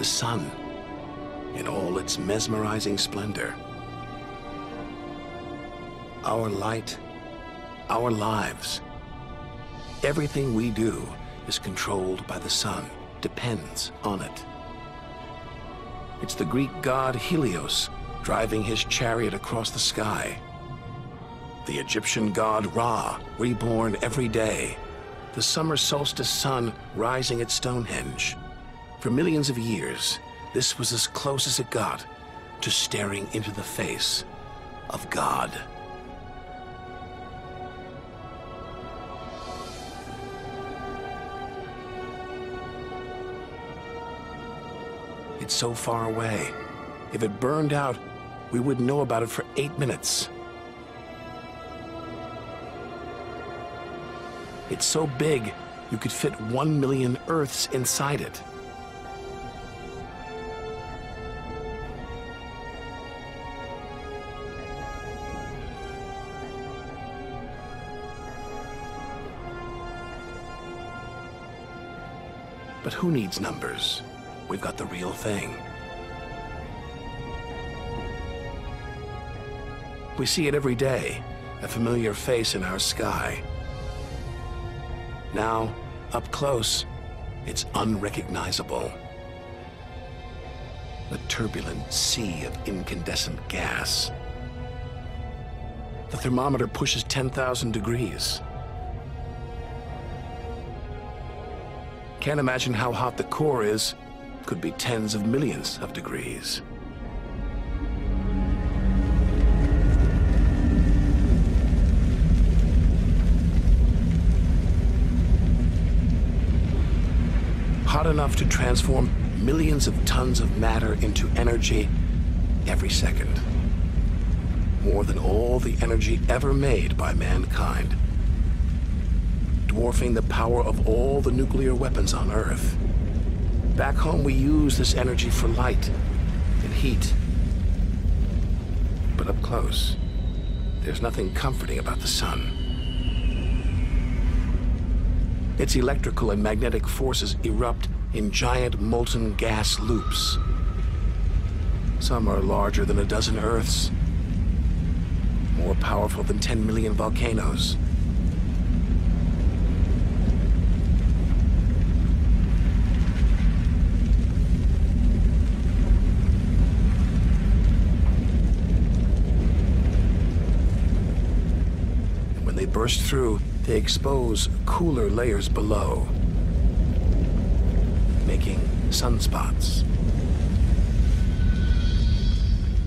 the sun, in all its mesmerizing splendor. Our light, our lives, everything we do is controlled by the sun, depends on it. It's the Greek god Helios driving his chariot across the sky. The Egyptian god Ra, reborn every day. The summer solstice sun rising at Stonehenge. For millions of years, this was as close as it got to staring into the face of God. It's so far away. If it burned out, we wouldn't know about it for eight minutes. It's so big, you could fit one million Earths inside it. But who needs numbers? We've got the real thing. We see it every day, a familiar face in our sky. Now, up close, it's unrecognizable. A turbulent sea of incandescent gas. The thermometer pushes 10,000 degrees. Can't imagine how hot the core is. Could be tens of millions of degrees. Hot enough to transform millions of tons of matter into energy every second. More than all the energy ever made by mankind. Dwarfing the power of all the nuclear weapons on Earth. Back home, we use this energy for light and heat. But up close, there's nothing comforting about the sun. Its electrical and magnetic forces erupt in giant molten gas loops. Some are larger than a dozen Earths, more powerful than 10 million volcanoes. Burst through, they expose cooler layers below, making sunspots.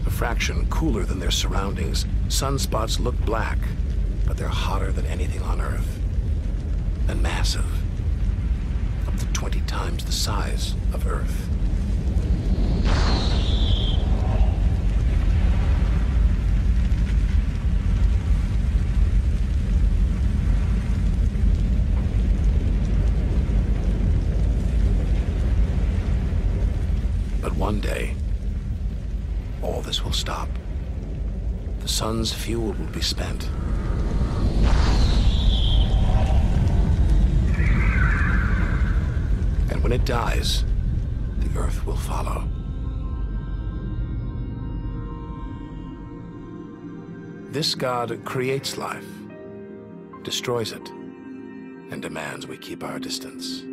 A fraction cooler than their surroundings, sunspots look black, but they're hotter than anything on Earth. And massive. Up to 20 times the size of Earth. One day, all this will stop. The sun's fuel will be spent. And when it dies, the Earth will follow. This god creates life, destroys it, and demands we keep our distance.